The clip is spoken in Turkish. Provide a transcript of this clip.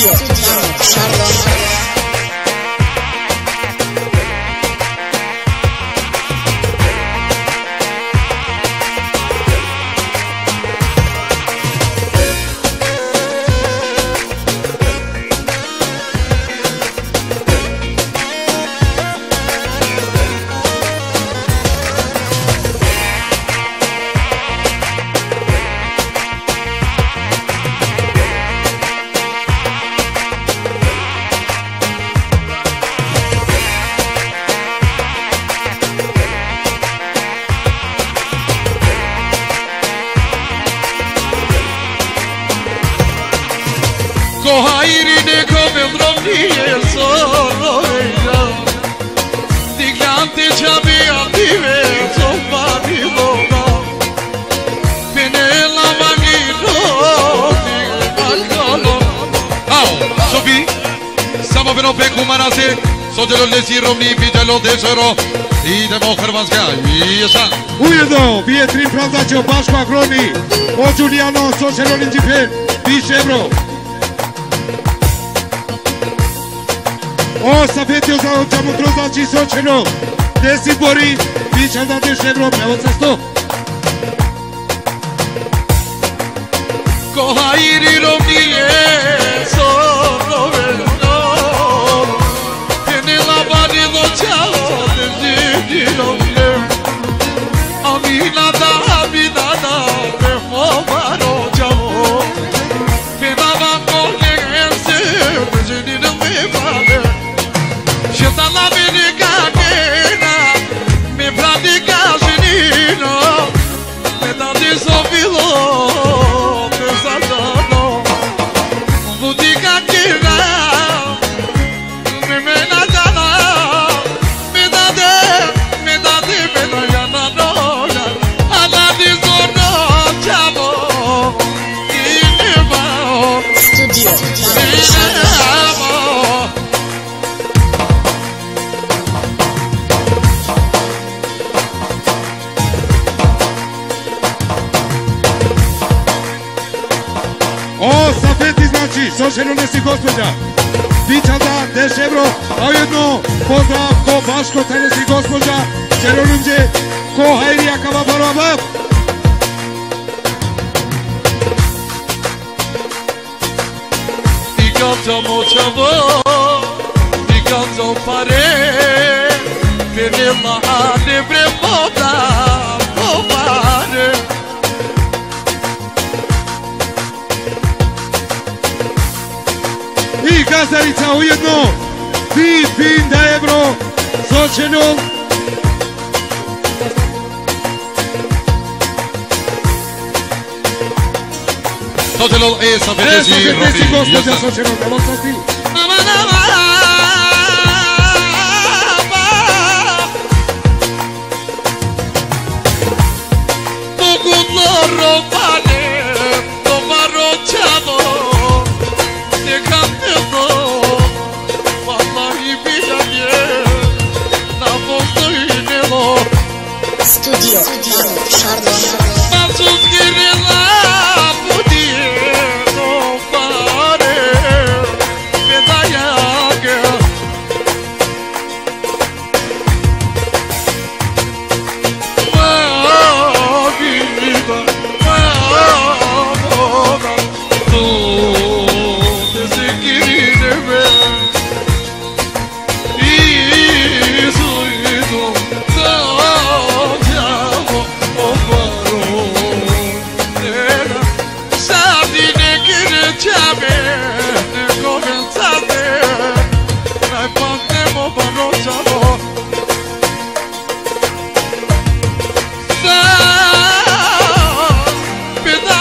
Tío, charro, charro. come un drombie solo io. Di canti già mi diverso ma mi vola. Penella manino di alcolo Au, Sofi, samo vino pe kumanase Sodelo lezi romni videlo desero Idemo Hrvatska, jesa Ujedno, Pietri Pravdaćo, Pasqua Agroni O Giuliano, Sočelo Linđipe, 10 euro Остафете за отаму труда чи сочено. Деси бори, вича да деш Европе, од се сто. Кола ири Ромније, Studio. Inima O Safeti znači, Sočeno nesi gospođa. Pičanda, deš evro, a ujedno pozdrav ko Baško, te nesi gospođa, Čerolunđe, ko Hajrija Kava Barova. Canto çavo Ti canto pare. Penela libre moda Popare I Gazarica ujedno, Fin, fin da evro, Sočeno, Totelo e e sapete Safet nesi gospođa, Rodi Sočeno, evo sa ti. Loro pane Tomaro çavo Ne Vallahi billahi Na posto inelo Studio. Şarjı. Mahsus girila